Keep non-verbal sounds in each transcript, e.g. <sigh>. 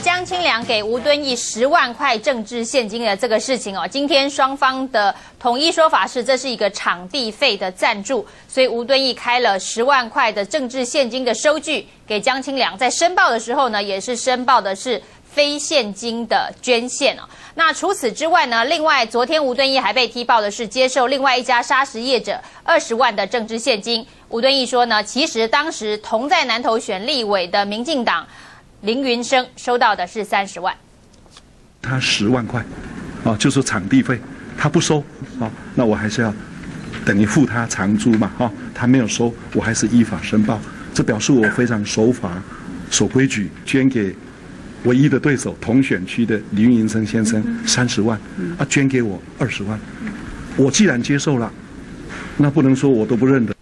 江清良给吴敦义十万块政治现金的这个事情哦，今天双方的统一说法是这是一个场地费的赞助，所以吴敦义开了十万块的政治现金的收据给江清良，在申报的时候呢，也是申报的是非现金的捐献哦。那除此之外呢，另外昨天吴敦义还被踢爆的是接受另外一家砂石业者二十万的政治现金。吴敦义说呢，其实当时同在南投选立委的民进党。林云生收到的是三十万，他十万块，啊，就是场地费，他不收，啊，那我还是要等于付他长租嘛，哈，他没有收，我还是依法申报，这表示我非常守法、守规矩，捐给唯一的对手同选区的林云生先生三十万，啊，捐给我二十万，我既然接受了，那不能说我都不认得。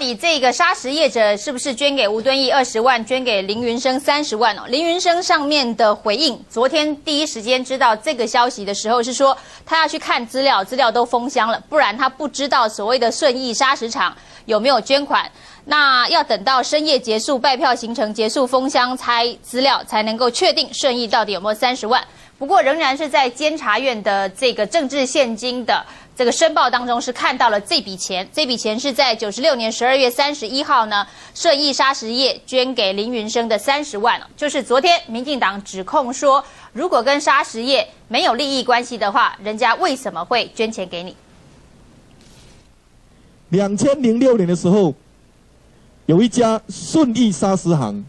到底这个砂石业者是不是捐给吴敦义二十万，捐给林云生三十万哦？林云生上面的回应，昨天第一时间知道这个消息的时候是说，他要去看资料，资料都封箱了，不然他不知道所谓的顺义砂石厂有没有捐款。那要等到深夜结束，拜票行程结束，封箱拆资料，才能够确定顺义到底有没有三十万。不过仍然是在监察院的这个政治现金的。这个申报当中是看到了这笔钱，这笔钱是在九十六年十二月三十一号呢，顺义砂石业捐给林云生的三十万就是昨天民进党指控说，如果跟砂石业没有利益关系的话，人家为什么会捐钱给你？两千零六年的时候，有一家顺义砂石行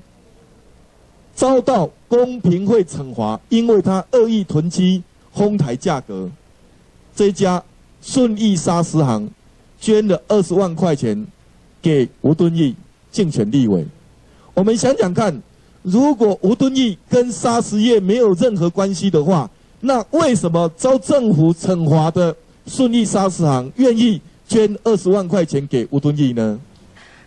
遭到公平会惩罚，因为他恶意囤积、哄抬价格，这家。顺义砂石行捐了二十万块钱给吴敦义竞选立委。我们想想看，如果吴敦义跟砂石业没有任何关系的话，那为什么遭政府惩罚的顺义砂石行愿意捐二十万块钱给吴敦义呢？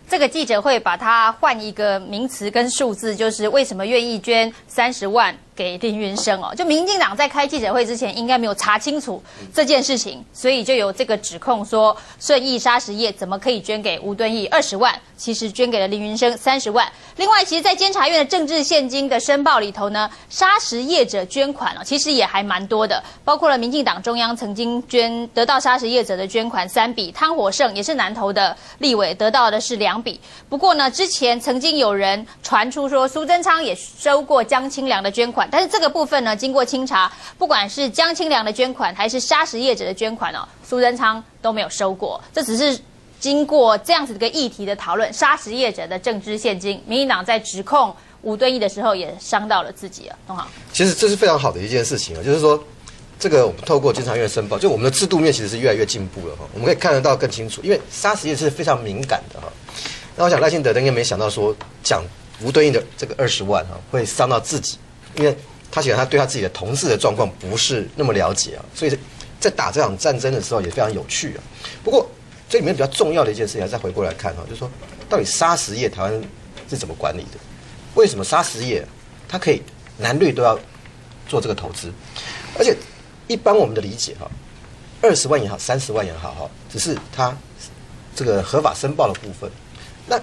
这个记者会把它换一个名词跟数字，就是为什么愿意捐三十万？给林云生哦，就民进党在开记者会之前应该没有查清楚这件事情，所以就有这个指控说顺义砂石业怎么可以捐给吴敦义二十万，其实捐给了林云生三十万。另外，其实，在监察院的政治现金的申报里头呢，砂石业者捐款哦，其实也还蛮多的，包括了民进党中央曾经捐得到砂石业者的捐款三笔，汤火胜也是南投的立委得到的是两笔。不过呢，之前曾经有人传出说苏贞昌也收过江清良的捐款。但是这个部分呢，经过清查，不管是江清良的捐款，还是砂石业者的捐款哦，苏贞昌都没有收过。这只是经过这样子一个议题的讨论，砂石业者的政治现金，民进党在指控吴敦义的时候，也伤到了自己啊，董好。其实这是非常好的一件事情啊，就是说，这个我们透过监察院申报，就我们的制度面其实是越来越进步了哈，我们可以看得到更清楚，因为砂石业是非常敏感的哈。那我想赖清德应该没想到说讲吴敦义的这个二十万哈，会伤到自己。因为他觉得他对他自己的同事的状况不是那么了解啊，所以在打这场战争的时候也非常有趣啊。不过这里面比较重要的一件事情，再回过来看哈，就是说到底砂石业台湾是怎么管理的？为什么砂石业它可以蓝绿都要做这个投资？而且一般我们的理解哈，二十万也好，三十万也好哈，只是它这个合法申报的部分，那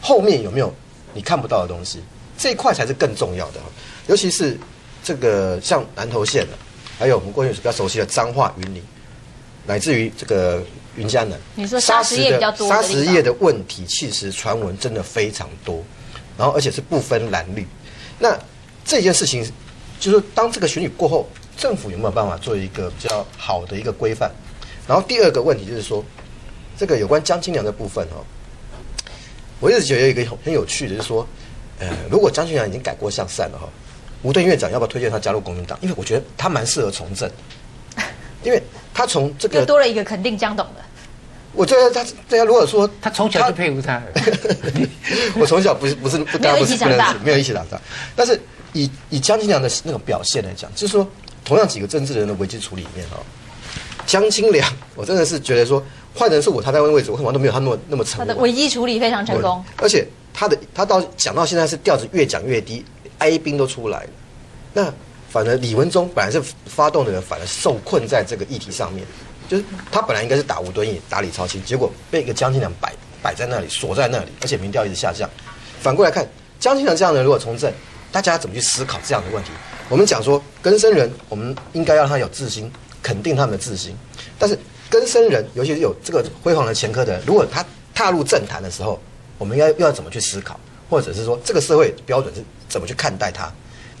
后面有没有你看不到的东西？这一块才是更重要的，尤其是这个像南投县的，还有我们过去比较熟悉的彰化、云林，乃至于这个云嘉南。你说砂石业比较多砂石业的问题，其实传闻真的非常多，然后而且是不分蓝绿。那这件事情，就是当这个选举过后，政府有没有办法做一个比较好的一个规范？然后第二个问题就是说，这个有关江青良的部分哦，我一直觉得有一个很有趣的，就是说。呃，如果张学良已经改过向善了哈，吴敦院长要不要推荐他加入国民党？因为我觉得他蛮适合从政，<laughs> 因为他从这个又多了一个肯定江董的。我觉得他大家，如果说他从小就佩服他，<laughs> 我从小不是不是不没有一起长大，没有一起长大。但是以以江青良的那种表现来讲，就是说同样几个政治人的危机处理里面哈，江青良，我真的是觉得说换人是我他在位位置，我可能都没有他那么那么成。他的危机处理非常成功，而且。他的他到讲到现在是调子越讲越低，A 兵都出来了，那反而李文忠本来是发动的人，反而受困在这个议题上面，就是他本来应该是打吴敦义、打李朝清，结果被一个江青良摆摆在那里，锁在那里，而且民调一直下降。反过来看，江青良这样的人如果从政，大家怎么去思考这样的问题？我们讲说，根生人，我们应该要让他有自信，肯定他们的自信。但是根生人，尤其是有这个辉煌的前科的人，如果他踏入政坛的时候，我们要要怎么去思考，或者是说这个社会标准是怎么去看待它？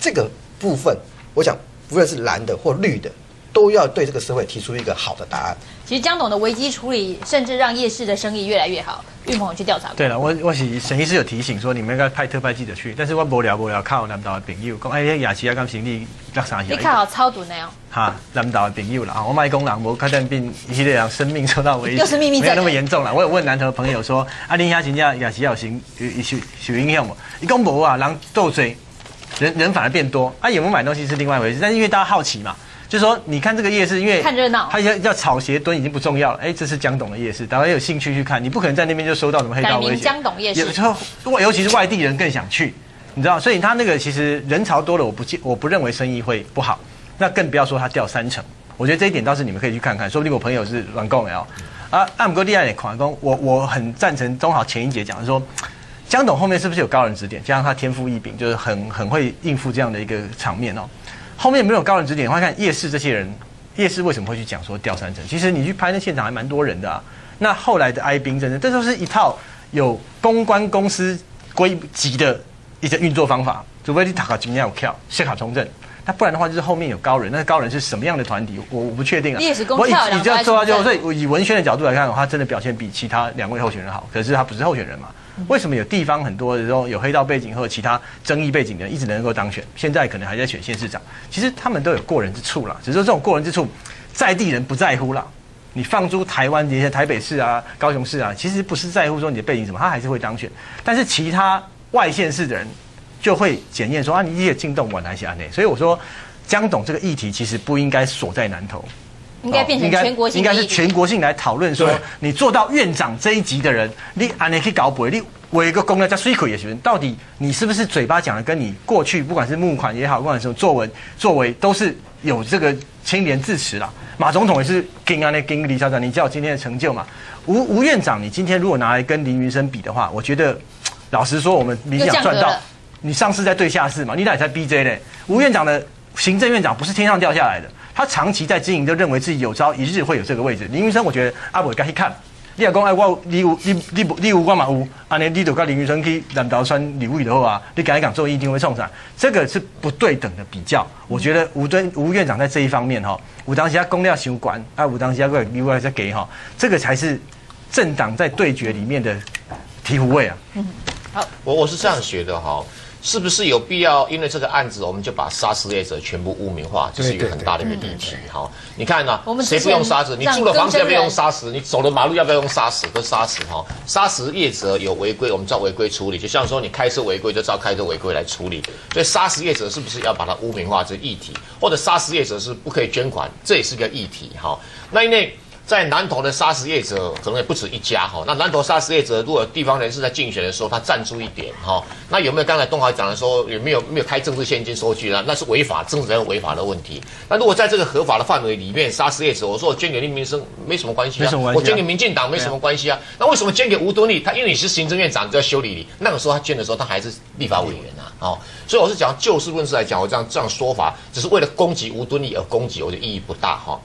这个部分，我想，无论是蓝的或绿的，都要对这个社会提出一个好的答案。其实江董的危机处理，甚至让夜市的生意越来越好。玉鹏有去调查过。对了，我我是沈医师有提醒说，你们应该派特派记者去，但是我无聊无聊靠南岛的朋友讲，哎，亚齐亚刚行李落啥你看好超毒那样。哈，南岛的朋友了啊，我卖公狼，我看但病一系列让生命受到危险，又是秘密没有那么严重了。我有问南投的朋友说，啊，林亚琴亚亚齐亚行有有影响不？一公无啊，人斗嘴，人人反而变多。啊，有没有买东西是另外一回事，但是因为大家好奇嘛。就是说，你看这个夜市，因为看热闹，他要要炒鞋蹲已经不重要了。哎，这是江董的夜市，大家有兴趣去看。你不可能在那边就收到什么黑道威胁。江董夜市，有时候尤其是外地人更想去，你知道，所以他那个其实人潮多了，我不见我不认为生意会不好。那更不要说他掉三成，我觉得这一点倒是你们可以去看看，说不定我朋友是软供哦。啊，按不过厉害点狂工，我我很赞成中好前一节讲的说，江董后面是不是有高人指点，加上他天赋异禀，就是很很会应付这样的一个场面哦。后面没有高人指点的话，看夜市这些人。夜市为什么会去讲说掉三层？其实你去拍那现场还蛮多人的啊。那后来的哀兵真的，这都是一套有公关公司规级的一些运作方法。除非你塔卡今天有票，谢卡从政，那不然的话就是后面有高人。那高人是什么样的团体？我我不确定啊。我以你这样做啊，就所以我以文宣的角度来看，他真的表现比其他两位候选人好。可是他不是候选人嘛？为什么有地方很多的时候有黑道背景或者其他争议背景的人一直能够当选？现在可能还在选县市长，其实他们都有过人之处啦。只是说这种过人之处，在地人不在乎啦。你放诸台湾这些台北市啊、高雄市啊，其实不是在乎说你的背景什么，他还是会当选。但是其他外县市的人就会检验说啊，你也进动我南下内。所以我说，江董这个议题其实不应该锁在南投。应该变成全国性，应该是全国性来讨论说，你做到院长这一级的人，你安尼去搞不？你为一个公要叫水口也行，到底你是不是嘴巴讲的跟你过去不管是募款也好，不管什么作文作为都是有这个清廉自持啦？马总统也是跟安尼跟李校长，你知道今天的成就嘛？吴吴院长，你今天如果拿来跟林云生比的话，我觉得老实说，我们民进党赚到，你上次在对下市嘛？你哪在 BJ 嘞？吴院长的行政院长不是天上掉下来的。他长期在经营，就认为自己有朝一日会有这个位置。林云生，我觉得阿伯该去看。你老公爱我，你有你你你有我嘛有，安尼你就跟林云生去南岛川礼物的话，你敢一讲做一定会冲上。这个是不对等的比较。我觉得吴敦吴院长在这一方面哈，吴当家公料修管啊，吴当家个礼物再给哈，这个才是政党在对决里面的醍醐味啊。嗯，好，我我是这样学的哈。是不是有必要？因为这个案子，我们就把杀死业者全部污名化，这是一个很大的一个议题。哈，你看呢？谁不用杀死？你住的房子要不要用杀死？你走的马路要不要用杀死？都杀死哈！杀死业者有违规，我们照违规处理。就像说你开车违规，就照开车违规来处理。所以杀死业者是不是要把它污名化？这议题，或者杀死业者是不可以捐款，这也是个议题。哈，那因为。在南投的砂石业者可能也不止一家哈，那南投砂石业者如果地方人士在竞选的时候他赞助一点哈，那有没有刚才东华讲的说有没有没有开政治现金收据呢？那是违法，政治人违法的问题。那如果在这个合法的范围里面，砂石业者我说我捐给林民生没什么关系啊，我捐给民进党没什么关系啊，那为什么捐给吴敦义？他因为你是行政院长就要修理你，那个时候他捐的时候他还是立法委员啊，哦，所以我是讲就事论事来讲，我这样这样说法只是为了攻击吴敦义而攻击，我觉得意义不大哈。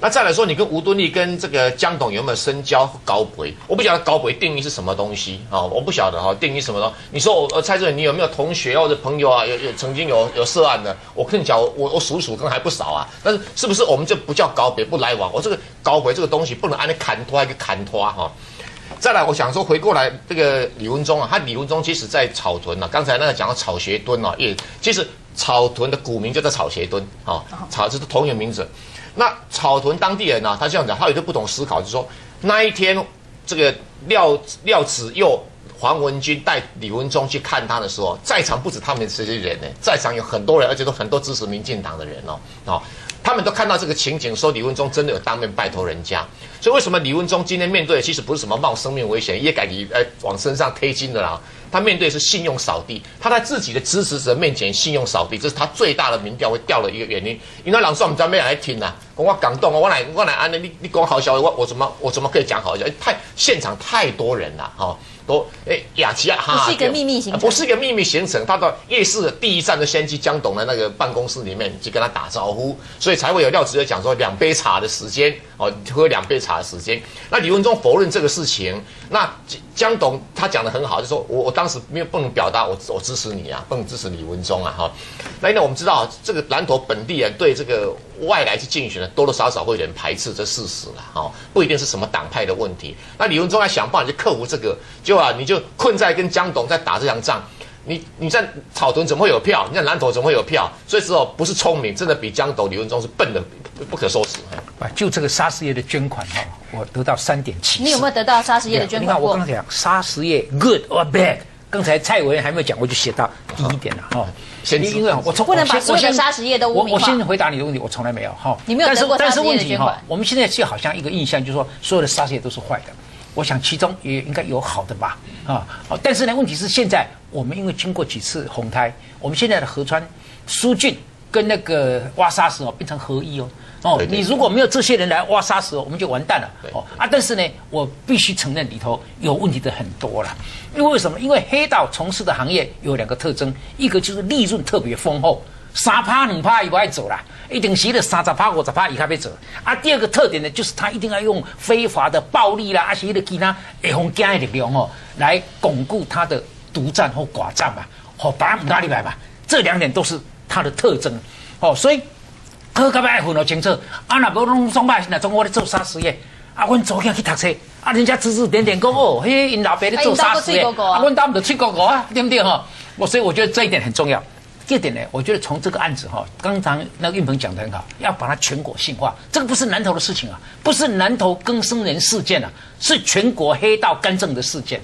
那再来说，你跟吴敦义跟这个江董有没有深交高培？我不晓得高培定义是什么东西啊？我不晓得哈，定义什么东？你说我蔡志远，你有没有同学或者朋友啊？有有曾经有有涉案的？我跟你讲，我我数数，可能还不少啊。但是是不是我们就不叫高培不来往？我这个高培这个东西不能按你砍拖一个砍拖哈。再来，我想说回过来，这个李文忠啊，他李文忠其实在草屯啊，刚才那个讲到草鞋墩啊，也其实草屯的古名叫做草鞋墩啊，草字是同一个名字。那草屯当地人呢？他这样讲，他有一个不同思考，就是说那一天这个廖廖子佑、黄文军带李文忠去看他的时候，在场不止他们这些人呢，在场有很多人，而且都很多支持民进党的人哦，哦，他们都看到这个情景，说李文忠真的有当面拜托人家。所以为什么李文忠今天面对的其实不是什么冒生命危险，也敢你呃往身上推金的啦？他面对是信用扫地，他在自己的支持者面前信用扫地，这是他最大的民调会掉的一个原因。因为老师我们在没人来听呐，我感动啊，我来我来安利你，你讲好笑，我我怎么我怎么可以讲好笑？太现场太多人了哈，都哎雅琪啊哈，不是一个秘密行程，不是一个秘密行程。他到夜市的第一站就先去江董的那个办公室里面去跟他打招呼，所以才会有廖子杰讲说两杯茶的时间哦，喝两杯茶的时间。那李文忠否认这个事情，那江董他讲的很好，就说我我当时没有不能表达我我支持你啊，不能支持李文忠啊哈。那因为我们知道这个南投本地人对这个外来去竞选的多多少少会有人排斥，这事实了哈，不一定是什么党派的问题。那李文忠要想办法去克服这个，就啊你就困在跟江董在打这场仗。你你在草屯怎么会有票？你在南投怎么会有票？所以说不是聪明，真的比江董、李文忠是笨的不可收拾。啊，就这个沙石业的捐款哈，我得到三点七。你有没有得到沙石业的捐款？你看我刚才讲沙石业 good or bad，刚才蔡委员还没有讲，我就写到第一点了哈。先因为我从不能把所有的沙石业都污名化。我先回答你的问题，我从来没有哈。你没有得过沙石业的捐款？我们现在就好像一个印象，就是说所有的砂石业都是坏的。我想其中也应该有好的吧，啊，好，但是呢，问题是现在我们因为经过几次洪灾，我们现在的河川疏浚跟那个挖沙石哦变成合一哦，哦，你如果没有这些人来挖沙石，我们就完蛋了哦啊！但是呢，我必须承认里头有问题的很多了，因为为什么？因为黑道从事的行业有两个特征，一个就是利润特别丰厚。三趴两趴也不爱走了，一定是的三十趴五十趴以下要走。啊，第二个特点呢，就是他一定要用非法的暴力啦，而且的其他会红惊的力量哦，来巩固他的独占或寡占嘛，好把哪里来嘛？这两点都是他的特征哦。所以，好甲爱分得清楚。啊，那无拢上百现在中国咧做啥实业，啊，阮昨天去读册，啊，人家指指点点讲哦，嘿，因老爸咧做啥实业，啊，阮当唔得吹哥哥啊，对不对哈？我所以我觉得这一点很重要。这点呢，我觉得从这个案子哈，刚才那个运鹏讲的很好，要把它全国性化。这个不是南投的事情啊，不是南投更生人事件啊，是全国黑道干政的事件。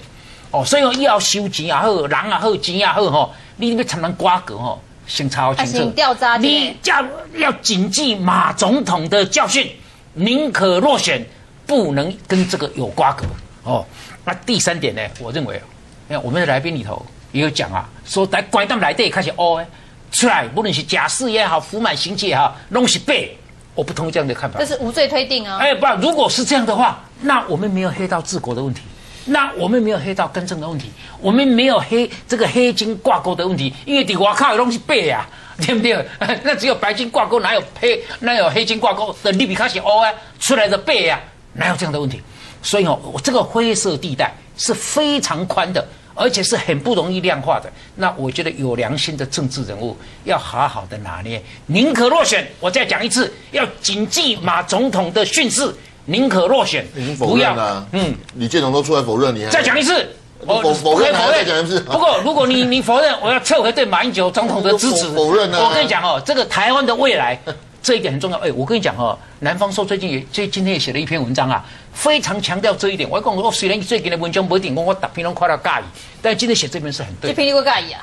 哦，所以要收钱也好，人也好，钱也好哈，你要才能瓜葛哈，先查清楚。你要要谨记马总统的教训，宁可落选，不能跟这个有瓜葛。哦，那第三点呢，我认为，你看我们的来宾里头。也有讲啊，说在拐到来底开始哦，出来，不论是假释也好，服满刑期也好，拢是背。我不同意这样的看法。这是无罪推定啊！哎，不，如果是这样的话，那我们没有黑道治国的问题，那我们没有黑道更正的问题，我们没有黑这个黑金挂钩的问题，因为底外靠的东西背呀，<laughs> 对不对？<laughs> 那只有白金挂钩，哪有黑？哪有黑金挂钩的利比卡西哦啊？出来的背呀，哪有这样的问题？所以哦，我这个灰色地带是非常宽的。而且是很不容易量化的。那我觉得有良心的政治人物要好好的拿捏，宁可落选。我再讲一次，要谨记马总统的训示，宁可落选。不要啊！嗯，李建荣都出来否认，你再讲一次，我否否认，再讲一次。不过如果你 <laughs> 你否认，我要撤回对马英九总统的支持。否认啊！我跟你讲哦，这个台湾的未来。<laughs> 这一点很重要，哎，我跟你讲哦，南方说最近也，最今天也写了一篇文章啊，非常强调这一点。我讲我虽然最近的文章不一定我打评论夸到尬意，但今天写这篇是很对。这篇你过尬意啊？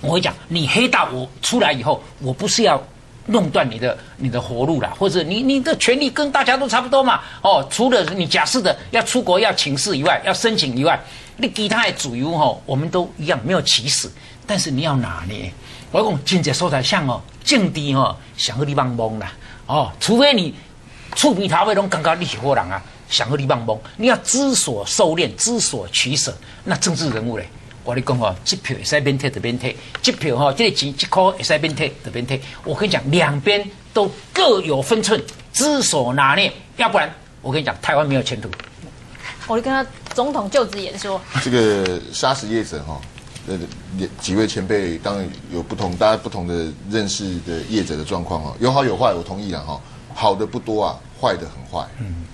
我会讲，你黑到我出来以后，我不是要弄断你的你的活路啦，或者你你的权利跟大家都差不多嘛。哦，除了你假设的要出国要请示以外，要申请以外，你其他的主由哈，我们都一样没有歧视，但是你要拿捏。我讲真正所在像哦，政治哦，想和你帮忙啦，哦，除非你触鼻头尾拢刚刚你是好人啊，想和你帮忙，你要知所收敛，知所取舍。那政治人物嘞，我跟你讲哦，这票会使免退就免退，这票哈，这个钱一块会使免退就免退。我跟你讲，两边都各有分寸，知所拿捏，要不然我跟你讲，台湾没有前途。我就跟他总统就职演说，这个杀死业者哈。呃，几位前辈当然有不同，大家不同的认识的业者的状况哦，有好有坏，我同意了哈。好的不多啊，坏的很坏。嗯，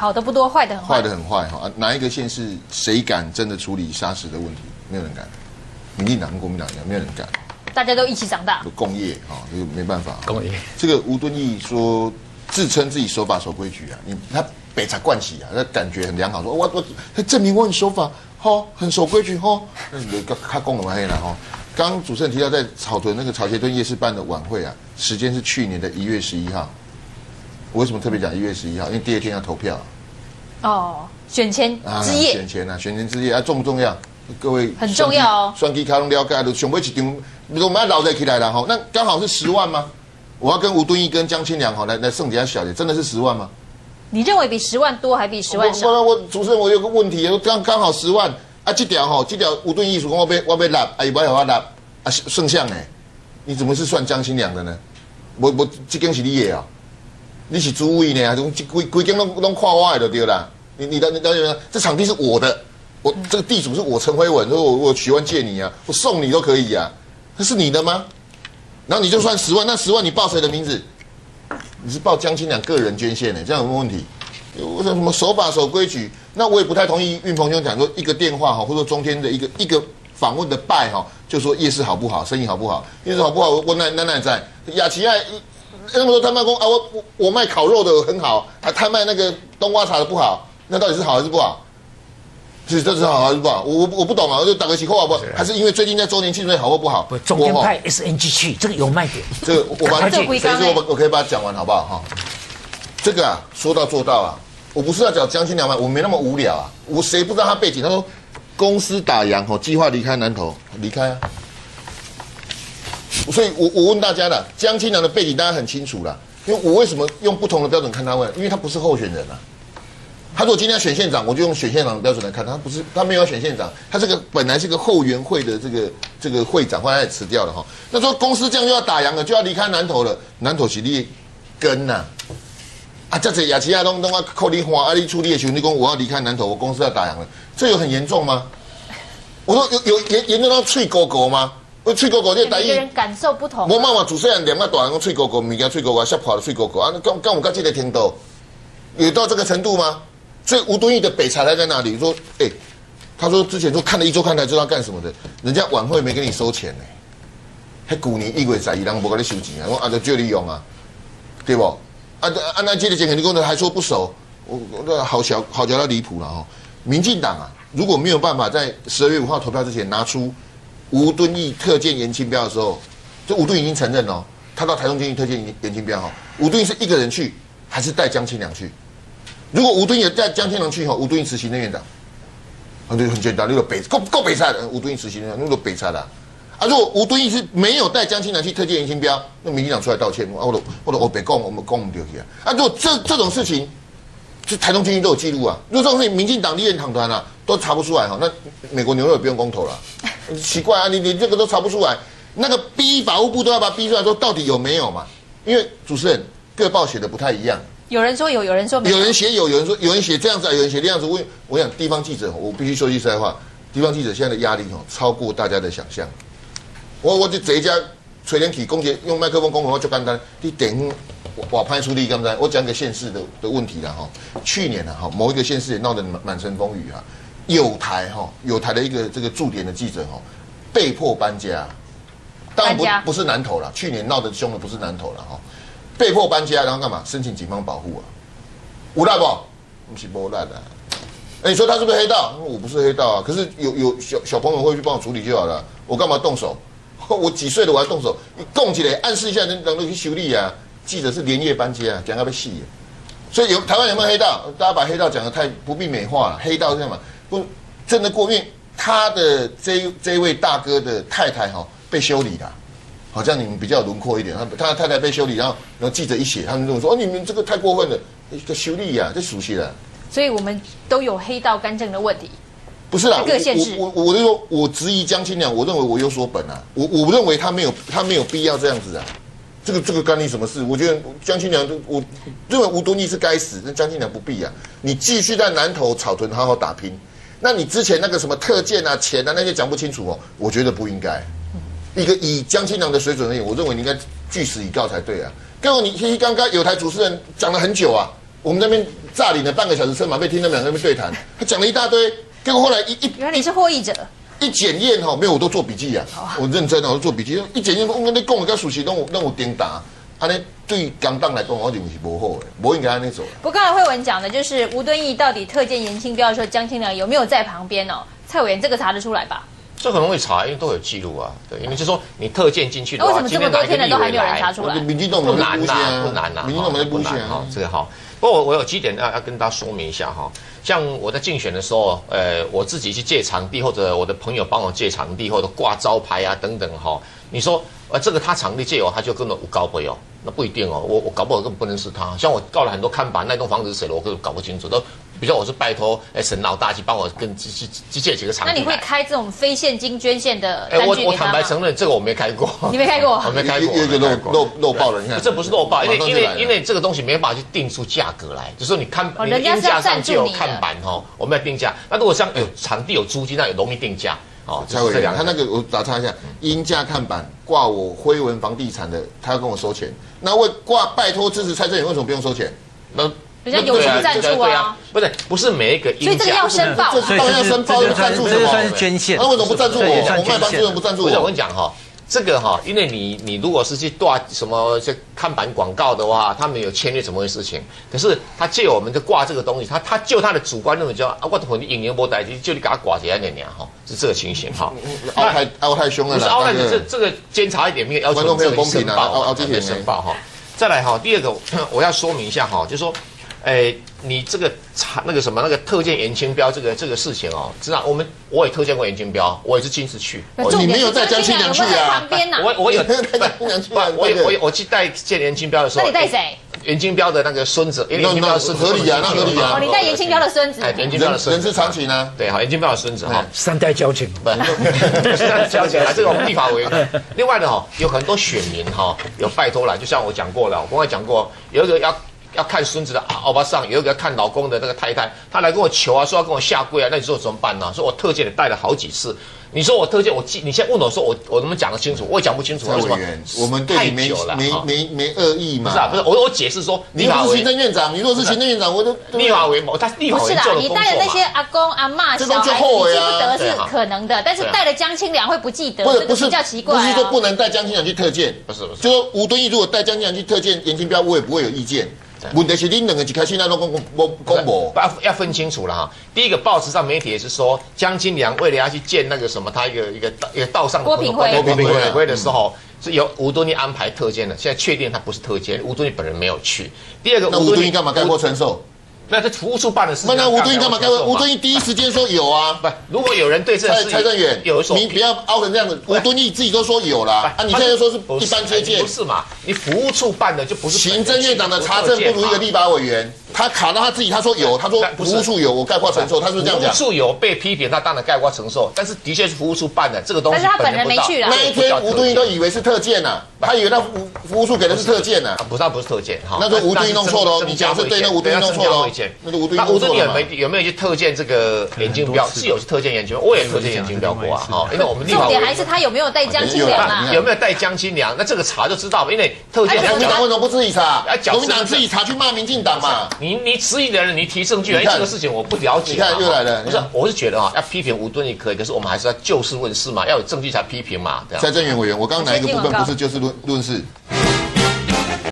好的不多，坏的很坏。坏的很坏哈，哪一个县市谁敢真的处理砂石的问题？没有人敢。民进党跟国民党一样，没有人敢。大家都一起长大。工业啊，这个没办法。工业。这个吴敦义说自称自己守法守规矩啊，你他北茶惯习啊，那感觉很良好，说我我他证明我很守法。好，很守规矩哈。那个他供了嘛黑了哈。刚主持人提到在草屯那个草鞋墩夜市办的晚会啊，时间是去年的一月十一号。我为什么特别讲一月十一号？因为第二天要投票。哦，选前之夜。选前啊，选前之夜啊，重不重要？各位很重要哦。双击卡通了解的，选不起张，我们要老在起来了哈。那刚好是十万吗？我要跟吴敦义跟江清良哈来来送几下小姐，真的是十万吗？你认为比十万多还比十万少？我我主持人，我有个问题，刚刚好十万，啊，这条吼，这条吴敦义说我被我被拉，啊，伊不要我拿，啊，圣像呢？你怎么是算江新良的呢？我我这根是你的啊，你是主委呢？还是规规间拢拢跨我的就对啦？你你的你的这场地是我的，我这个地主是我陈辉文，说我我许万借你啊，我送你都可以啊，那是你的吗？然后你就算十万，那十万你报谁的名字？你是报江青良个人捐献的，这样有没有问题？我说什么守法守规矩？那我也不太同意运鹏兄讲说一个电话哈，或者说中天的一个一个访问的拜哈，就说夜市好不好，生意好不好？夜市好不好？我奶奶奶在雅琪爱那么多摊卖工啊，我我我卖烤肉的很好，啊，他卖那个冬瓜茶的不好，那到底是好还是不好？是这是好还是不好？我我我不懂啊，我就打个旗号好不好？还是因为最近在周年庆所以好或不好？不，中间派 SNG 去，这个有卖点。这个我把这个，所以我我可以把它讲完好不好？哈，这个啊，说到做到啊。我不是要讲江青两万？我没那么无聊啊！我谁不知道他背景？他说公司打烊哦，计划离开南投，离开啊！所以我我问大家了，江青良的背景大家很清楚了。因为我为什么用不同的标准看他问？因为他不是候选人啊。他如果今天要选县长，我就用选县长的标准来看他。不是他没有选县长，他这个本来是个后援会的这个这个会长，后来也辞掉了哈。那说公司这样又要打烊了，就要离开南投了，南投是立根呐。啊，这这亚齐亚东东啊，扣你花，啊，你出力的时候，你讲我要离开南投，我公司要打烊了，这有很严重吗？我说有有严严重到脆狗狗吗？我脆狗狗这每个人感受不同。我妈妈主持人两个大人讲脆狗狗，物件脆狗狗吓跑了脆哥哥啊！刚刚我刚记得听到，有到这个程度吗？所以吴敦义的北财台在哪里？说，哎，他说之前说看了一周看台知道干什么的，人家晚会没给你收钱呢，还古年一月十一人不给你收钱啊，我按照就利用啊，对不？啊，按那借的钱肯定工人还说不熟，我那好小好小到离谱了哦。民进党啊，如果没有办法在十二月五号投票之前拿出吴敦义特建严清标的时候，这吴敦已经承认了，他到台中监狱特建严严清标哈。吴敦义是一个人去，还是带江清良去？如果吴敦义带江清良去哈，吴敦义辞行政院长，啊对，很简单，那个北够够北菜的，吴敦义辞行政院长，那个北菜的。啊！如果吴敦义是没有带江青良去特建严清标，那民进党出来道歉，或者或者我别讲，我们讲我们丢去啊！啊！如果这这种事情，就台中监狱都有记录啊。如果这种事情，民进党立院党团啊都查不出来哈，那美国牛肉也不用公投了。奇怪啊！你你这个都查不出来，那个逼法务部都要把它逼出来，说到底有没有嘛？因为主持人各报写的不太一样，有人说有，有人说没有，有人写有，有人说有人写这样子，有人写那样子。我我想地方记者，我必须说句实在话，地方记者现在的压力哦，超过大家的想象。我我就这一家垂帘起公节用麦克风公我就简单，你等我我拍出力刚才我讲个县市的的问题了哈。去年呢哈，某一个县市也闹得满满城风雨啊。有台哈有台的一个这个驻点的记者哈，被迫搬家，当然不不是南投了。去年闹得凶的不是南投了哈，被迫搬家然后干嘛？申请警方保护啊？无赖不？不是无赖的。哎，你说他是不是黑道？我不是黑道啊，可是有有小小朋友会去帮我处理就好了，我干嘛动手？<laughs> 我几岁了，我还动手？你供起来，暗示一下，能能够去修理啊？记者是连夜搬家，讲他被戏。所以有台湾有没有黑道？大家把黑道讲的太不必美化了。黑道是这样嘛？不，真的过，因为他的这这位大哥的太太哈被修理了，好像你们比较轮廓一点。他他太太被修理，然后然后记者一写，他们这么说：哦，你们这个太过分了，这个修理呀，这熟悉了。所以我们都有黑道干政的问题。不是啦，我我我就说，我质疑江青良，我认为我有所本啊，我我认为他没有他没有必要这样子啊，这个这个干你什么事？我觉得江青良，我认为吴敦义是该死，那江青良不必啊，你继续在南头草屯好好打拼，那你之前那个什么特件啊、钱啊那些讲不清楚哦，我觉得不应该。一个以江青良的水准而言，我认为你应该据实以告才对啊。刚刚你刚刚有台主持人讲了很久啊，我们那边炸领了半个小时车马费，听他们两个那边对谈，他讲了一大堆。结果后来一一，原来你是获益者。一检验哈，没有我都做笔记啊，我认真的我都做笔记。一检验，我跟你讲，跟属实让我让我颠打，安尼对港党来讲，我认为是不好的，不应该安尼做。不，刚才慧文讲的就是吴敦义到底特见严清标的时候，江青良有没有在旁边哦？蔡委员这个查得出来吧？这很容易查，因为都有记录啊。对，因为就说你特见进去的话，为什么这么多天了都还没有人查出来？民进党不难呐，不难呐，民进党没不难哈，这个哈。不过我我有几点要要跟大家说明一下哈，像我在竞选的时候，呃，我自己去借场地，或者我的朋友帮我借场地，或者挂招牌啊等等哈。你说呃，这个他场地借有，他就根本无高杯哦，那不一定哦，我我搞不好根本不认识他。像我告了很多看板，那栋房子是谁的，我根本搞不清楚。都比如我是拜托哎沈老大去帮我跟机机机借几个场地。那你会开这种非现金捐献的哎，我我坦白承认，这个我没开过。你没开过？<laughs> 我没开过。有一个漏漏漏报了，你看，这不是漏报，因为因为因为这个东西没办法去定出价格来，就是说你看，人家价上就有看板哦，我们要定价。那如果像有场地有租金，那有容易定价。哦，蔡伟良，他那个我打岔一下，因价看板挂我辉文房地产的，他要跟我收钱。那为挂拜托支持蔡正元，为什么不用收钱？那人家有钱赞助啊，不对不是每一个，所以这个要申报，当然要申报，赞助什么？算是捐献。那为什么不赞助我？我卖房子为什么不赞助我？我跟你讲哈。这个哈，因为你你如果是去挂什么这看板广告的话，他们有签约怎么回事情？可是他借我们就挂这个东西，他他就他的主观认为叫啊，我同你引言波代就就你给他挂起来点点哈，是这个情形哈。凹太凹太凶了，不是凹太这这个监察一点没有要求这个申报，凹凹这些申报哈。再来哈，第二个我要说明一下哈，就是说。哎，你这个查那个什么那个特建严清标这个这个事情哦，知道我们我也特建过严清标，我也是亲自去。你没有带江青良去啊？我我有带江青良去。我我我去带见严清标的时候。那你带谁？严清标的那个孙子。严清标的孙子合理啊，那合理啊。哦，你带严清标的孙子。哎，严清标的孙子。人之常情啊。对，好，严清标的孙子哈。三代交情。不，三代交情啊，这个我们立法委员。另外呢哈，有很多选民哈，有拜托了，就像我讲过了，我刚才讲过，有一个要。要看孙子的奥巴桑，有一个看老公的那个太太，她来跟我求啊，说要跟我下跪啊，那你说怎么办呢？说我特件的带了好几次，你说我特件，我记，你现在问我说我我能不能讲得清楚？我也讲不清楚。为什么？我们对你没没没没恶意嘛？不是啊，不是我我解释说，你不是行政院长，你若是行政院长，我就立法委他立法委不是啦，你带了那些阿公阿妈小孩，你记不得是可能的，但是带了江青良会不记得，不是不是比较奇怪。不是说不能带江青良去特件，不是不是，就说吴敦义如果带江青良去特件严金彪，我也不会有意见。问题是你两个一开始那都公公公布，要要分清楚了哈。第一个报纸上媒体也是说，江金良为了要去见那个什么，他一个一个一个道上的郭品辉，郭品辉的时候，是由吴敦义安排特见的。现在确定他不是特见，吴敦义本人没有去。第二个，吴敦义干嘛概括承受？那是服务处办的事。那吴敦义干嘛？吴敦义第一时间说有啊。不，如果有人对这蔡蔡正远有说，你不要凹成这样子。吴敦义自己都说有啦。啊，你现在说是一般推荐，不是嘛？你服务处办的就不是。行政院长的查证不如一个立法委员。他卡到他自己，他说有，他说服务处有，我概括承受，他是这样讲。服务处有被批评，他当然概括承受，但是的确是服务处办的这个东西。但是他本人没去啊。那一天吴敦义都以为是特件呐，他以为那服服务处给的是特件呐。不是，不是特件哈。那是吴敦义弄错了，你讲是对，那吴敦义弄错了。那吴敦义有没有没有去特件这个眼镜标？是有去特件眼镜，我也特件眼镜标过啊。哈，因为我们重点还是他有没有带江青良啊？有没有带江青良？那这个查就知道，因为特件。国民党为什么不自己查？国民党自己查去骂民进党嘛？你你你质疑的人。你提证据，哎，这个事情我不了解。你看又来了，不是，我是觉得啊，要批评吴敦义可以，可是我们还是要就事论事嘛，要有证据才批评嘛。蔡正元委员，我刚刚哪一个部分不是就事论论事？